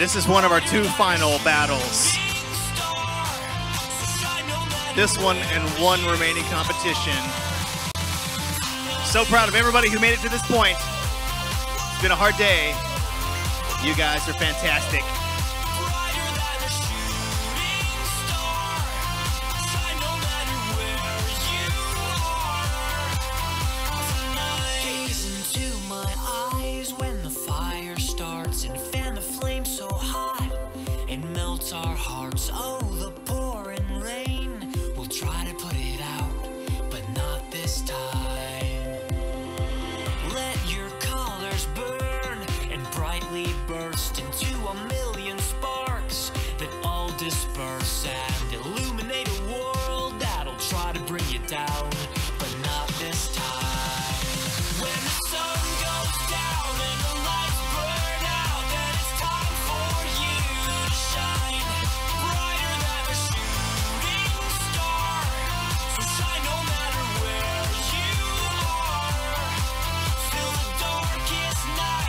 This is one of our two final battles. This one and one remaining competition. So proud of everybody who made it to this point. It's been a hard day. You guys are fantastic. Burst into a million sparks that all disperse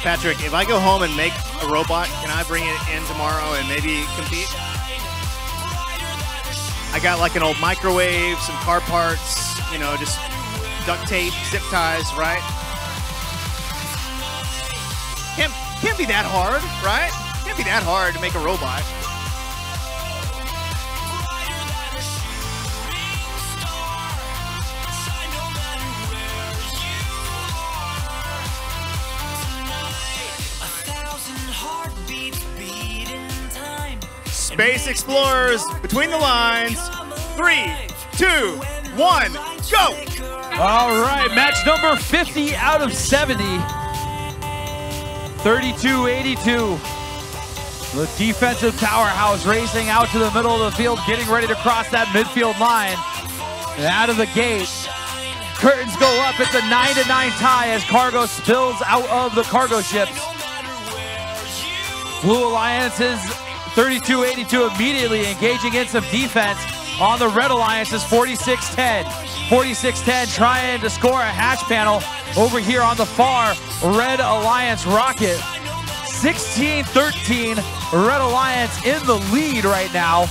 Patrick, if I go home and make a robot, can I bring it in tomorrow and maybe compete? I got like an old microwave, some car parts, you know, just duct tape, zip ties, right? Can't, can't be that hard, right? Can't be that hard to make a robot. Space Explorers, between the lines. Three, two, one, go! All right, match number 50 out of 70. 32-82. The defensive powerhouse racing out to the middle of the field, getting ready to cross that midfield line. And out of the gate, curtains go up. It's a 9 to 9 tie as cargo spills out of the cargo ships. Blue Alliance's 32-82 immediately engaging in some defense on the Red Alliance's 46-10. 46-10 trying to score a hatch panel over here on the far Red Alliance rocket. 16-13, Red Alliance in the lead right now.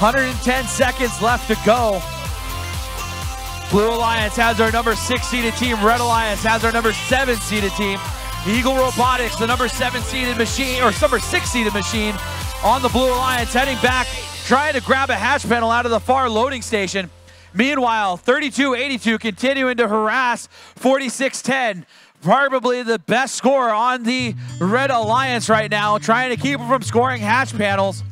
110 seconds left to go. Blue Alliance has our number six seeded team. Red Alliance has our number seven seeded team. Eagle Robotics, the number seven seeded machine, or number six seeded machine on the Blue Alliance, heading back, trying to grab a hatch panel out of the far loading station. Meanwhile, 32-82 continuing to harass 46-10. Probably the best scorer on the Red Alliance right now, trying to keep them from scoring hatch panels.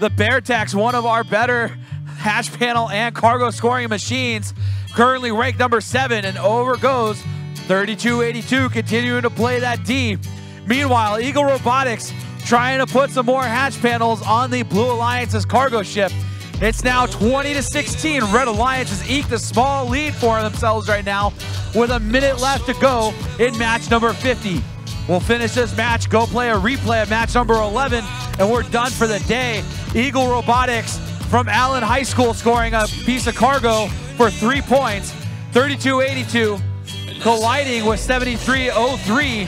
The Beartax, one of our better hatch panel and cargo scoring machines, currently ranked number seven, and over goes 32-82, continuing to play that D. Meanwhile, Eagle Robotics trying to put some more hatch panels on the Blue Alliance's cargo ship. It's now 20 to 16. Red Alliance has eked a small lead for themselves right now with a minute left to go in match number 50. We'll finish this match, go play a replay of match number 11, and we're done for the day. Eagle Robotics from Allen High School scoring a piece of cargo for three points, 32-82, colliding with 73-03.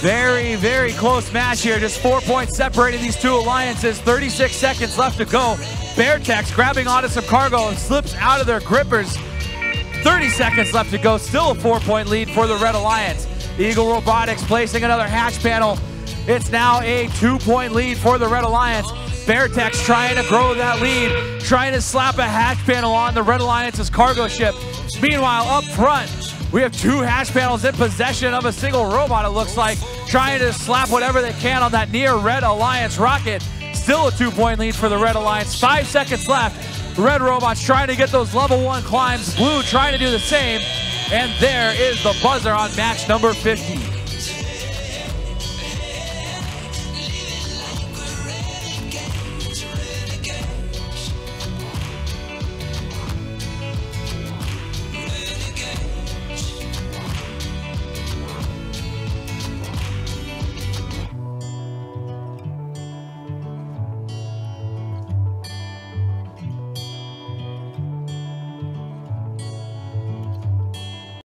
Very, very close match here. Just four points separating these two alliances. 36 seconds left to go. Beartex grabbing onto some cargo and slips out of their grippers. 30 seconds left to go. Still a four-point lead for the Red Alliance. Eagle Robotics placing another hatch panel. It's now a two-point lead for the Red Alliance. Beartex trying to grow that lead, trying to slap a hatch panel on the Red Alliance's cargo ship. Meanwhile, up front, we have two hatch panels in possession of a single robot, it looks like, trying to slap whatever they can on that near Red Alliance rocket. Still a two-point lead for the Red Alliance. Five seconds left. Red Robots trying to get those level one climbs. Blue trying to do the same. And there is the buzzer on match number 50.